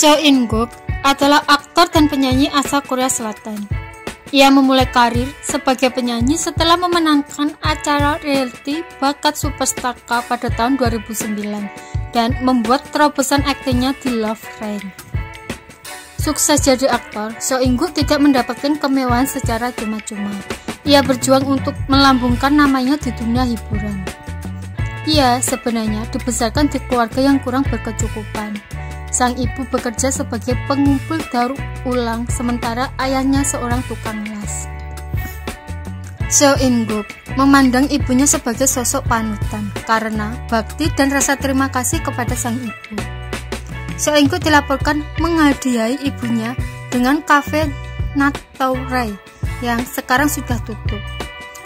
Seo In Guk adalah aktor dan penyanyi asal Korea Selatan. Ia memulai karir sebagai penyanyi setelah memenangkan acara reality Bakat Superstar pada tahun 2009 dan membuat terobosan aktingnya di Love Rain. Sukses jadi aktor, Seo In Guk tidak mendapatkan kemewahan secara cuma-cuma. Ia berjuang untuk melambungkan namanya di dunia hiburan. Ia sebenarnya dibesarkan di keluarga yang kurang berkecukupan Sang ibu bekerja sebagai pengumpul daur ulang sementara ayahnya seorang tukang las. Seo In Guk memandang ibunya sebagai sosok panutan karena bakti dan rasa terima kasih kepada sang ibu. Seo In Guk dilaporkan menghadiahi ibunya dengan kafe Nataurai yang sekarang sudah tutup.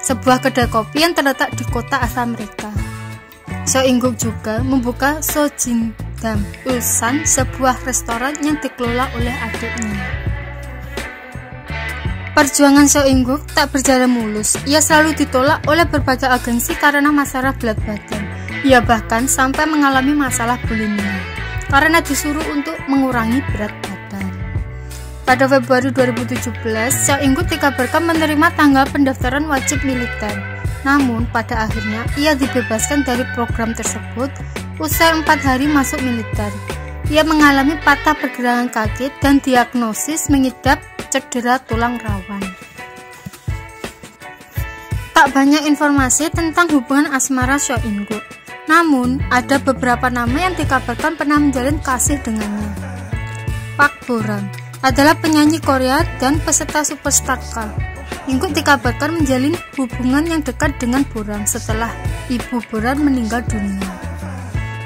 Sebuah kedai kopi yang terletak di kota asal mereka. Seo In Guk juga membuka Sojin Dam Ulsan, sebuah restoran yang dikelola oleh adiknya. Perjuangan Soingguk tak berjalan mulus. Ia selalu ditolak oleh berbagai agensi karena masalah berat badan. Ia bahkan sampai mengalami masalah bulimia karena disuruh untuk mengurangi berat badan. Pada Februari 2017, Soingguk dikabarkan menerima tanggal pendaftaran wajib militer. Namun, pada akhirnya ia dibebaskan dari program tersebut Usai empat hari masuk militer, ia mengalami patah pergelangan kaki dan diagnosis mengidap cedera tulang rawan. Tak banyak informasi tentang hubungan asmara Seo In Guk. Namun, ada beberapa nama yang dikabarkan pernah menjalin kasih dengannya. Pak Borang adalah penyanyi Korea dan peserta Superstar Cup. Ingkuk dikabarkan menjalin hubungan yang dekat dengan Borang setelah ibu Borang meninggal dunia.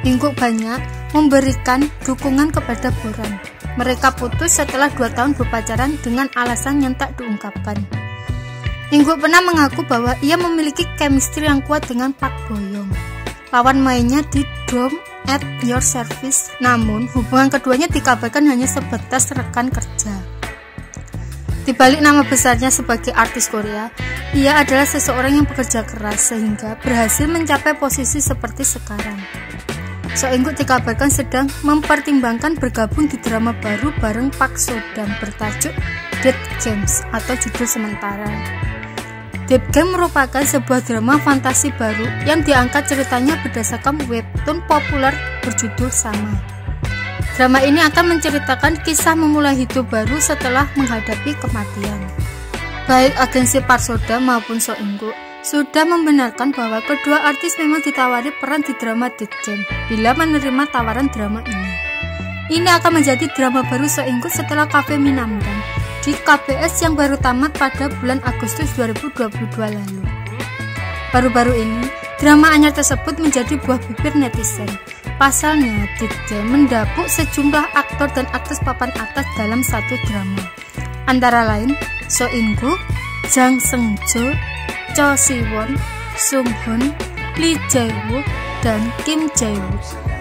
Ingkuk banyak memberikan dukungan kepada Boran. Mereka putus setelah dua tahun berpacaran dengan alasan yang tak diungkapkan. Ingkuk pernah mengaku bahwa ia memiliki chemistry yang kuat dengan Pak Boyong. Lawan mainnya di Dome at Your Service, namun hubungan keduanya dikabarkan hanya sebatas rekan kerja. Di balik nama besarnya sebagai artis Korea, ia adalah seseorang yang bekerja keras sehingga berhasil mencapai posisi seperti sekarang. Soengkuk dikabarkan sedang mempertimbangkan bergabung di drama baru bareng Pak Sodam bertajuk Dead Games atau judul sementara. Dead Game merupakan sebuah drama fantasi baru yang diangkat ceritanya berdasarkan webtoon populer berjudul sama. Drama ini akan menceritakan kisah memulai hidup baru setelah menghadapi kematian. Baik agensi Parsoda maupun Soengkuk sudah membenarkan bahwa kedua artis memang ditawari peran di drama Dead Jam bila menerima tawaran drama ini. Ini akan menjadi drama baru seingkut setelah Cafe Minamdang di KBS yang baru tamat pada bulan Agustus 2022 lalu. Baru-baru ini, drama anyar tersebut menjadi buah bibir netizen. Pasalnya, Jam mendapuk sejumlah aktor dan aktris papan atas dalam satu drama. Antara lain, So In Guk, Jang Seung Jo, Cho Siwon, Sung Hoon, Lee Jae Wook, dan Kim Jae Wook.